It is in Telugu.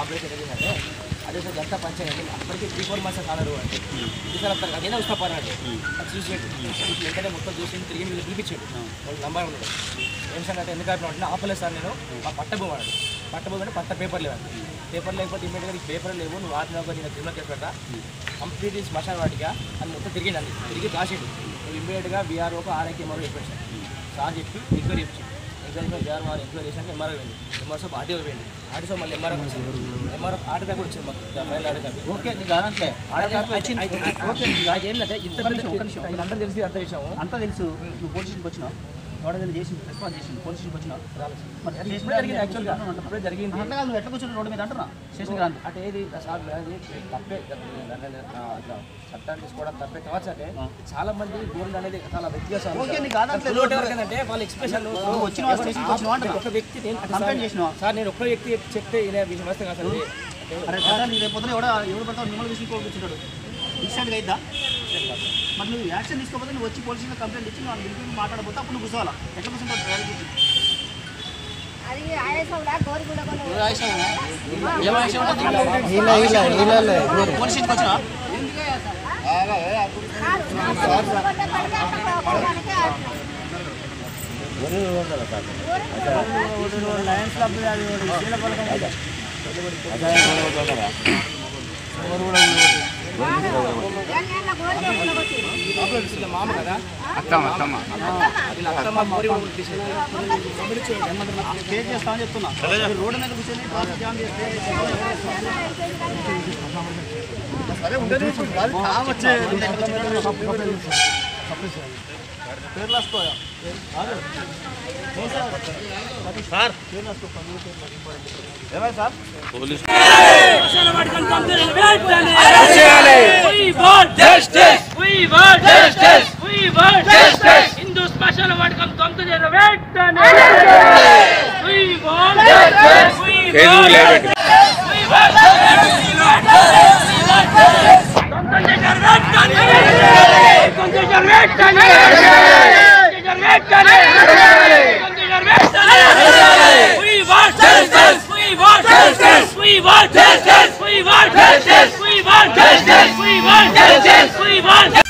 Operation ఏంటంటే అదే సార్ జనతా పంచాయతీ అప్పటికి త్రీ ఫోర్ మంత్స్ కాలరు అంటే. ఈసారి అంతా అదేనా ఉస్తాపారు అంటే అది? చూసి చూసి వెంటనే మొత్తం చూసి తిరిగి మీరు పిలిపించాడు. వాళ్ళు నంబర్ ఉన్నాడు ఏం సార్ అంటే ఎందుకు ఆపినా అంటే ఆపలేదు సార్ నేను. మా పట్టభూమి అంటే పట్ట పేపర్ లేవు పేపర్ లేకపోతే ఇమీడియట్గా నీకు పేపర్ లేవు. నువ్వు ఒక నేను క్రిమినల్ కేసు పెడతా కంప్లీట్ శ్మశాన వాటిగా అని మొత్తం తిరిగిందండి తిరిగి రాసిండు. నువ్వు ఇమీడియట్గా బీఆర్ఓకి ఆర్ఐకి ఎంఆర్ఓ చెప్పాడు సార్ సార్ చెప్పి ఎంక్వైరీ చెప్పి ఎంక్వైరీ బీఆర్ వారు ఎంక్వైరీ చేశాక ఎంఆర్ఓ వెళ్ళి ఎంఆర్ఓ ఆర్టీఓ వెళ్ళి ఆర్టీఓ మళ్ళీ ఎంఆర్ఓ ఎంఆర్ఓ ఆర్డర్ కాపీ వచ్చింది మాకు. ఫైల్ ఆర్డర్ కాపీ ఓకే నీకు వచ్చింది. ఓకే ఏంటంటే ఇంత తెలిసి అంత విషయం అంతా తెలుసు. నువ్వు పోలీస్ స్టేషన్కి వచ్చినావు? ఎవడో చేసి రెస్పాన్స్ చేసింది పోలీస్ స్టేషన్కి ఇప్పుడే జరిగింది యాక్చువల్గా ఇప్పుడే జరిగింది. అంతగా నువ్వు ఎట్లా కూర్చొని రోడ్డు మీద అంటున్నా. అంటే ఏది? తప్పే చట్టాన్ని తీసుకోవడం తప్పే. కావచ్చు అంటే చాలా మంది గోల్డ్ అనేది చాలా వాళ్ళ ఎక్స్ప్రెషన్ వచ్చిన స్టేషన్కి. ఒక వ్యక్తి నేను అంటే కంప్లైంట్ సార్- నేను ఒక్క వ్యక్తి చెప్తే విషయం వస్తే కాదు సార్ అరే రేపు పొద్దున ఎవడ ఎవడు పడతావు? మిమ్మల్ని కూర్చుంటాడు ఇన్సిడెంట్గా అయిద్దా? మరి నువ్వు యాక్షన్ తీసుకోకపోతే నువ్వు వచ్చి పోలీస్ స్టేషన్ కంప్లైంట్ ఇచ్చి నువ్వు పిలిపి మాట్లాడబోతే అప్పుడు నువ్వు కూర్చోవాలా? ఎట్లా కూర్చుంటావు డ్రైవర్ కోరికూడ పోలీస్ స్టేషన్కి వచ్చినా మామ కదా వీళ్ళ అత్తమ్మ మోరి వాళ్ళు తీసేది. కేసు చెప్తున్నా రోడ్డు మీద కూర్చొని ట్రాఫిక్ జామ్ చేస్తే పేర్లు వస్తాయా sir want justice. We want justice. Hindu special award comes come to the veterans. We want justice. We want. We want. We want justice. We want justice. Come to the veterans. Come to the veterans. Come to the veterans. Come to the veterans. We want. We want. We want. We want justice. We want justice. We want justice. We want justice.